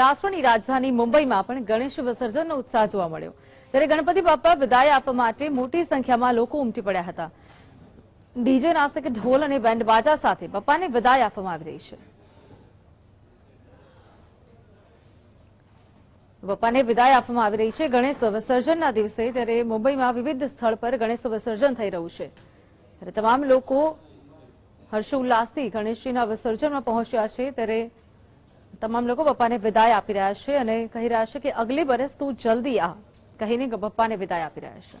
રાષ્ટ્રની રાજધાની મુંબઈમાં પણ ગણેશ વિસર્જનનો ઉત્સાહ જોવા મળ્યો. ત્યારે ગણપતિ બાપ્પા વિદાય આપવા માટે મોટી સંખ્યામાં લોકો ઉમટી પડ્યા હતા. ડીજે નાસ્તક ઢોલ અને બેન્ડ બાજા સાથે બાપ્પાને વિદાય આપવામાં આવી રહી છે. બાપ્પાને વિદાય આપવામાં આવી રહી છે ગણેશ વિસર્જનના દિવસે ત્યારે મુંબઈમાં વિવિધ સ્થળ પર ગણેશ વિસર્જન થઈ રહ્યું છે. ત્યારે તમામ લોકો હર્ષોલ્લાસથી ગણેશજીના વિસર્જનમાં પહોંચ્યા છે. ત્યારે તમામ લોકો પપ્પાને વિદાય આપી રહ્યા છે અને કહી રહ્યા છે કે અગલી બરસ તું જલ્દી આ, કહીને પપ્પાને વિદાય આપી રહ્યા છે.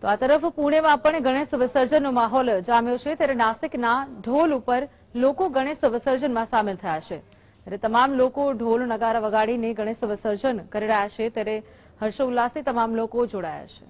તો આ તરફ પુણેમાં પણ ગણેશ વિસર્જનનો માહોલ જામ્યો છે, ત્યારે નાસિકના ઢોલ ઉપર લોકો ગણેશ વિસર્જનમાં સામેલ થયા છે. ત્યારે તમામ લોકો ઢોલ નગારા વગાડીને ગણેશ વિસર્જન કરી રહ્યા છે, ત્યારે હર્ષોલ્લાસથી તમામ લોકો જોડાયા છે.